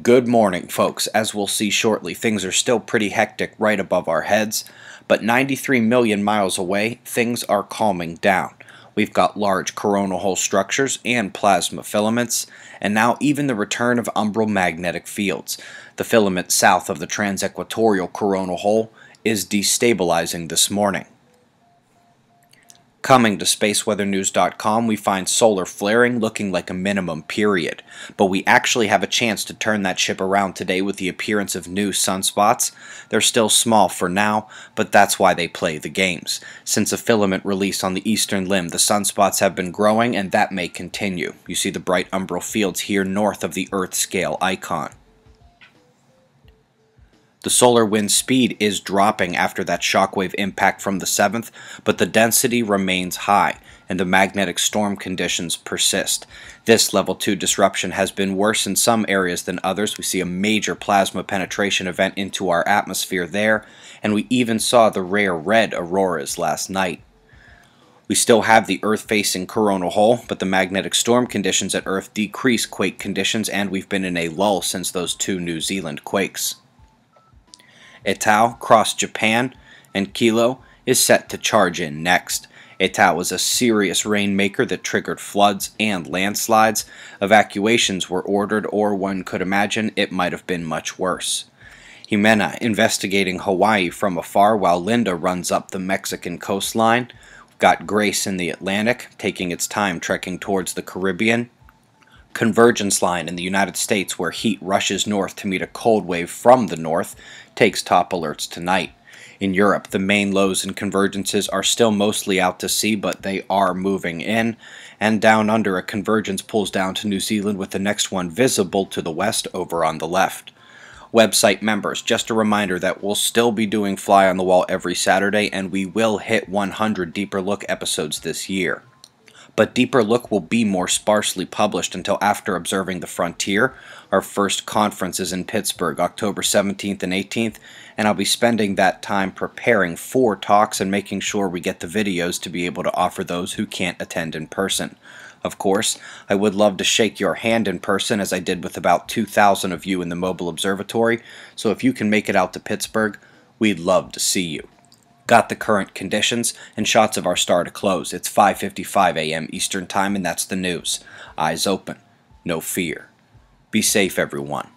Good morning, folks. As we'll see shortly, things are still pretty hectic right above our heads, but 93 million miles away, things are calming down. We've got large coronal hole structures and plasma filaments, and now even the return of umbral magnetic fields. The filament south of the transequatorial coronal hole is destabilizing this morning. Coming to spaceweathernews.com, we find solar flaring looking like a minimum period, but we actually have a chance to turn that ship around today with the appearance of new sunspots. They're still small for now, but that's why they play the games. Since a filament release on the eastern limb, the sunspots have been growing, and that may continue. You see the bright umbral fields here north of the Earth scale icon. The solar wind speed is dropping after that shockwave impact from the 7th, but the density remains high and the magnetic storm conditions persist. This level 2 disruption has been worse in some areas than others. We see a major plasma penetration event into our atmosphere there, and we even saw the rare red auroras last night. We still have the Earth facing coronal hole, but the magnetic storm conditions at Earth decrease quake conditions, and we've been in a lull since those two New Zealand quakes. Etau crossed Japan, and Kilo is set to charge in next. Etau was a serious rainmaker that triggered floods and landslides. Evacuations were ordered, or one could imagine it might have been much worse. Jimena investigating Hawaii from afar while Linda runs up the Mexican coastline. We've got Grace in the Atlantic, taking its time trekking towards the Caribbean. Convergence line in the United States, where heat rushes north to meet a cold wave from the north, takes top alerts tonight. In Europe, the main lows and convergences are still mostly out to sea, but they are moving in. And down under, a convergence pulls down to New Zealand with the next one visible to the west over on the left. Website members, just a reminder that we'll still be doing Fly on the Wall every Saturday, and we will hit 100 Deeper Look episodes this year but Deeper Look will be more sparsely published until after observing the frontier. Our first conference is in Pittsburgh, October 17th and 18th, and I'll be spending that time preparing for talks and making sure we get the videos to be able to offer those who can't attend in person. Of course, I would love to shake your hand in person as I did with about 2,000 of you in the Mobile Observatory, so if you can make it out to Pittsburgh, we'd love to see you got the current conditions and shots of our star to close. It's 5:55 a.m. Eastern Time and that's the news. Eyes open. No fear. Be safe everyone.